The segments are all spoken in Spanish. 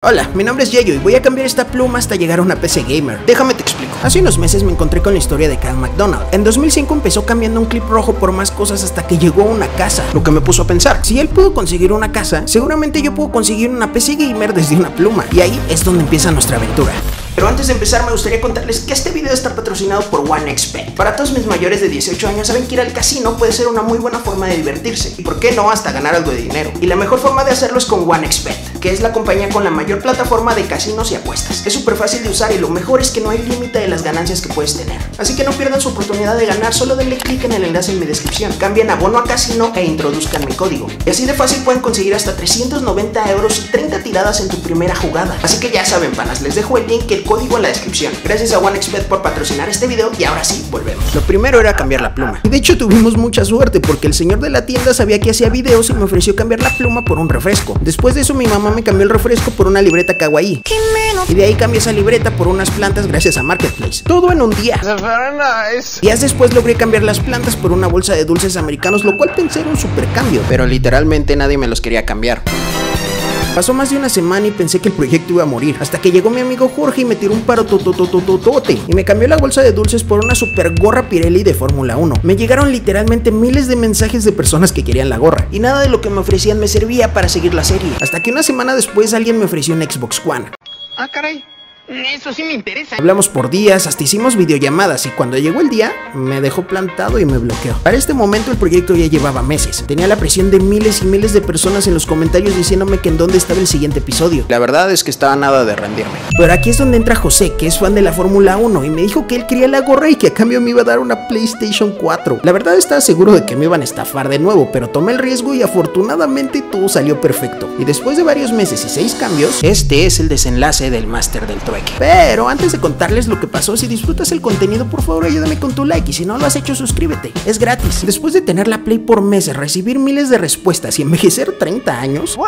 Hola, mi nombre es Yayo y voy a cambiar esta pluma hasta llegar a una PC gamer. Déjame te explico. Hace unos meses me encontré con la historia de Carl McDonald. En 2005 empezó cambiando un clip rojo por más cosas hasta que llegó a una casa, lo que me puso a pensar. Si él pudo conseguir una casa, seguramente yo puedo conseguir una PC gamer desde una pluma. Y ahí es donde empieza nuestra aventura. Pero antes de empezar me gustaría contarles que este video está patrocinado por OneXBet. Para todos mis mayores de 18 años saben que ir al casino puede ser una muy buena forma de divertirse. Y por qué no hasta ganar algo de dinero. Y la mejor forma de hacerlo es con OneXBet, que es la compañía con la mayor plataforma de casinos y apuestas. Es súper fácil de usar y lo mejor es que no hay límite de las ganancias que puedes tener. Así que no pierdan su oportunidad de ganar, solo denle clic en el enlace en mi descripción. Cambien abono a casino e introduzcan mi código. Y así de fácil pueden conseguir hasta 390 euros y 30 tiradas en tu primera jugada. Así que ya saben, panas, les dejo el link, el código en la descripción. Gracias a OneXpert por patrocinar este video y ahora sí, volvemos. Lo primero era cambiar la pluma. Y de hecho tuvimos mucha suerte porque el señor de la tienda sabía que hacía videos y me ofreció cambiar la pluma por un refresco. Después de eso mi mamá me cambió el refresco por una libreta kawaii. Y de ahí cambié esa libreta por unas plantas gracias a Marketplace. Todo en un día. Días después logré cambiar las plantas por una bolsa de dulces americanos, lo cual pensé era un super cambio. Pero literalmente nadie me los quería cambiar. Pasó más de una semana y pensé que el proyecto iba a morir, hasta que llegó mi amigo Jorge y me tiró un paro tototototote y me cambió la bolsa de dulces por una super gorra Pirelli de Fórmula 1. Me llegaron literalmente miles de mensajes de personas que querían la gorra y nada de lo que me ofrecían me servía para seguir la serie, hasta que una semana después alguien me ofreció un Xbox One. Ah, caray. Eso sí me interesa. Hablamos por días, hasta hicimos videollamadas y cuando llegó el día me dejó plantado y me bloqueó. Para este momento el proyecto ya llevaba meses. Tenía la presión de miles y miles de personas en los comentarios diciéndome que en dónde estaba el siguiente episodio. La verdad es que estaba nada de rendirme. Pero aquí es donde entra José, que es fan de la Fórmula 1 y me dijo que él quería la gorra y que a cambio me iba a dar una PlayStation 4. La verdad estaba seguro de que me iban a estafar de nuevo, pero tomé el riesgo y afortunadamente todo salió perfecto. Y después de varios meses y seis cambios, este es el desenlace del Master del Trueque. Pero antes de contarles lo que pasó, si disfrutas el contenido, por favor ayúdame con tu like y si no lo has hecho, suscríbete. Es gratis. Después de tener la Play por meses, recibir miles de respuestas y envejecer 30 años,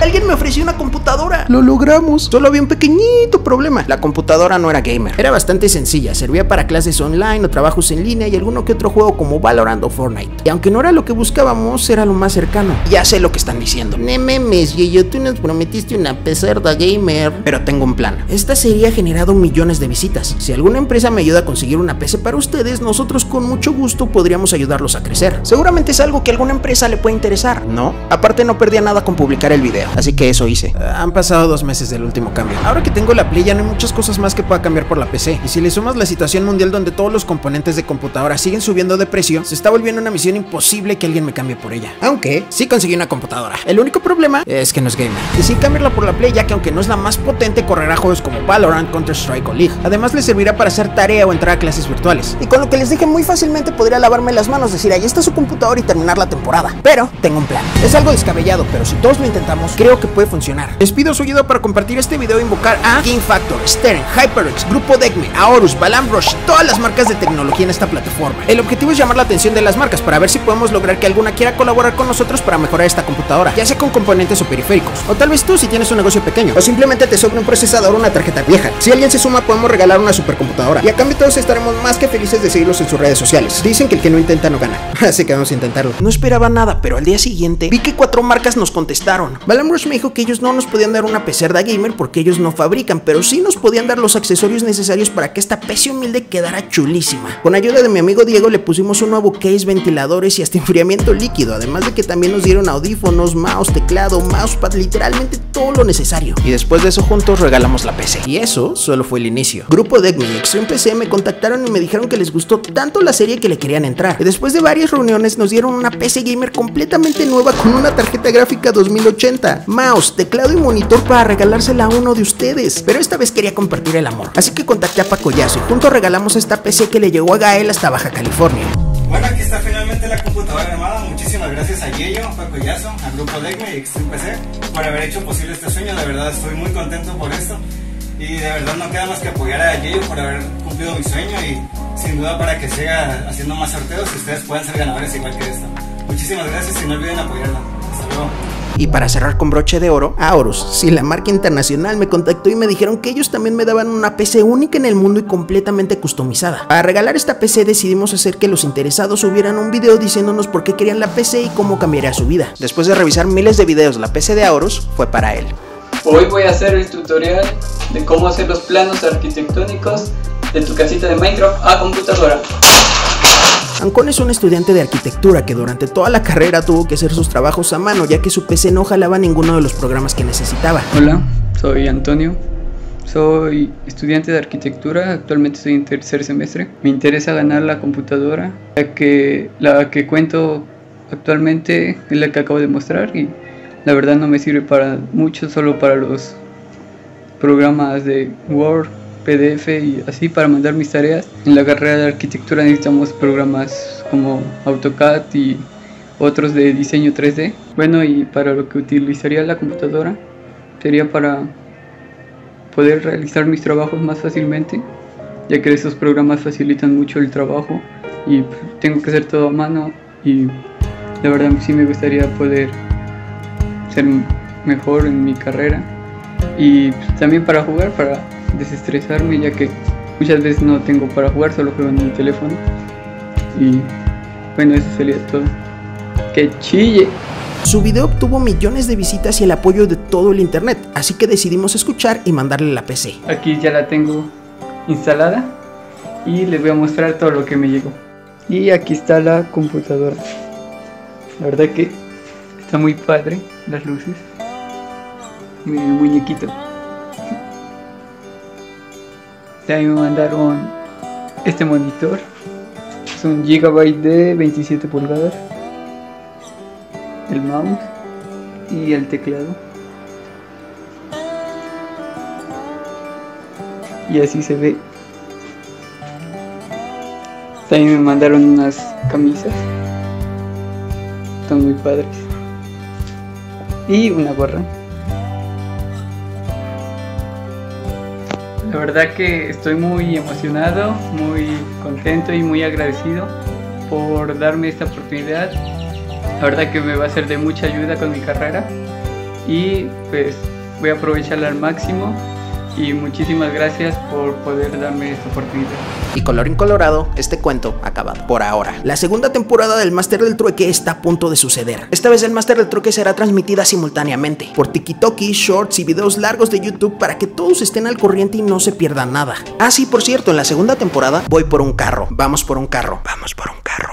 alguien me ofreció una computadora. Lo logramos. Solo había un pequeñito problema. La computadora no era gamer. Era bastante sencilla. Servía para clases online o trabajos en línea y alguno que otro juego como Valorant o Fortnite. Y aunque no era lo que buscábamos, era lo más cercano. Ya sé lo que están diciendo. Ne memes, yo tú nos prometiste una pecerda gamer. Pero tengo un plan. Esta serie ha generado millones de visitas. Si alguna empresa me ayuda a conseguir una PC para ustedes, nosotros con mucho gusto podríamos ayudarlos a crecer. Seguramente es algo que a alguna empresa le puede interesar, ¿no? Aparte no perdía nada con publicar el video, así que eso hice. Han pasado dos meses del último cambio. Ahora que tengo la Play ya no hay muchas cosas más que pueda cambiar por la PC. Y si le sumas la situación mundial donde todos los componentes de computadora siguen subiendo de precio, se está volviendo una misión imposible que alguien me cambie por ella. Aunque sí conseguí una computadora. El único problema es que no es gamer. Y sí cambiarla por la Play ya que aunque no es la más potente, correrá juegos como Valorant, Counter-Strike o League. Además le servirá para hacer tarea o entrar a clases virtuales. Y con lo que les dije muy fácilmente podría lavarme las manos, decir ahí está su computadora y terminar la temporada. Pero tengo un plan. Es algo descabellado, pero si todos lo intentamos, creo que puede funcionar. Les pido su ayuda para compartir este video e invocar a Game Factor, Stern, HyperX, Grupo Degme, Aorus, Balam Rush, todas las marcas de tecnología en esta plataforma. El objetivo es llamar la atención de las marcas para ver si podemos lograr que alguna quiera colaborar con nosotros para mejorar esta computadora, ya sea con componentes o periféricos. O tal vez tú si tienes un negocio pequeño, o simplemente te sobra un procesador o una tarjeta vieja. Si alguien se suma podemos regalar una supercomputadora. Y a cambio todos estaremos más que felices de seguirlos en sus redes sociales. Dicen que el que no intenta no gana. Así que vamos a intentarlo. No esperaba nada, pero al día siguiente vi que cuatro marcas nos contestaron. Balamrush me dijo que ellos no nos podían dar una pecerda gamer porque ellos no fabrican, pero sí nos podían dar los accesorios necesarios para que esta PC humilde quedara chulísima. Con ayuda de mi amigo Diego le pusimos un nuevo case, ventiladores y hasta enfriamiento líquido, además de que también nos dieron audífonos, mouse, teclado, mousepad, literalmente todo lo necesario. Y después de eso juntos regalamos la PC. Y eso solo fue el inicio. Grupo Degme y Extreme PC me contactaron y me dijeron que les gustó tanto la serie que le querían entrar. Y después de varias reuniones nos dieron una PC gamer completamente nueva con una tarjeta gráfica 2080, mouse, teclado y monitor para regalársela a uno de ustedes. Pero esta vez quería compartir el amor. Así que contacté a Paco Yazo y juntos regalamos esta PC que le llegó a Gael hasta Baja California. Bueno, aquí está finalmente la computadora armada. Muchísimas gracias a Yeyo, Paco Yazo, al grupo Degme y Extreme PC por haber hecho posible este sueño. De verdad estoy muy contento por esto. Y de verdad no queda más que apoyar a Yeyo por haber cumplido mi sueño y sin duda para que siga haciendo más sorteos y ustedes puedan ser ganadores igual que esto. Muchísimas gracias y no olviden apoyarla. Hasta luego. Y para cerrar con broche de oro, Aorus, si la marca internacional me contactó y me dijeron que ellos también me daban una PC única en el mundo y completamente customizada. Para regalar esta PC decidimos hacer que los interesados subieran un video diciéndonos por qué querían la PC y cómo cambiaría su vida. Después de revisar miles de videos, la PC de Aorus fue para él. Hoy voy a hacer el tutorial de cómo hacer los planos arquitectónicos de tu casita de Minecraft a computadora. Ancon es un estudiante de arquitectura que durante toda la carrera tuvo que hacer sus trabajos a mano ya que su PC no jalaba ninguno de los programas que necesitaba. Hola, soy Antonio. Soy estudiante de arquitectura, actualmente estoy en tercer semestre. Me interesa ganar la computadora, ya que la que cuento actualmente es la que acabo de mostrar y la verdad no me sirve para mucho, solo para los programas de Word, PDF y así para mandar mis tareas. En la carrera de arquitectura necesitamos programas como AutoCAD y otros de diseño 3D. Bueno, y para lo que utilizaría la computadora sería para poder realizar mis trabajos más fácilmente, ya que esos programas facilitan mucho el trabajo y tengo que hacer todo a mano y la verdad sí me gustaría poder ser mejor en mi carrera y también para jugar, para desestresarme, ya que muchas veces no tengo para jugar, solo juego en mi teléfono. Y bueno, eso sería todo. ¡Que chille! Su video obtuvo millones de visitas y el apoyo de todo el internet, así que decidimos escuchar y mandarle la PC. Aquí ya la tengo instalada y les voy a mostrar todo lo que me llegó. Y aquí está la computadora. La verdad que está muy padre las luces. Mi muñequito. También me mandaron este monitor. Es un de 27 pulgadas. El mouse y el teclado. Y así se ve. También me mandaron unas camisas. Están muy padres. Y una gorra. La verdad que estoy muy emocionado, muy contento y muy agradecido por darme esta oportunidad. La verdad que me va a ser de mucha ayuda con mi carrera y pues voy a aprovecharla al máximo y muchísimas gracias por poder darme esta oportunidad. Y colorín colorado, este cuento acabado por ahora. La segunda temporada del Máster del Trueque está a punto de suceder. Esta vez el Máster del Trueque será transmitida simultáneamente por TikToki, Shorts y videos largos de YouTube para que todos estén al corriente y no se pierdan nada. Ah, sí, por cierto, en la segunda temporada voy por un carro. Vamos por un carro. Vamos por un carro.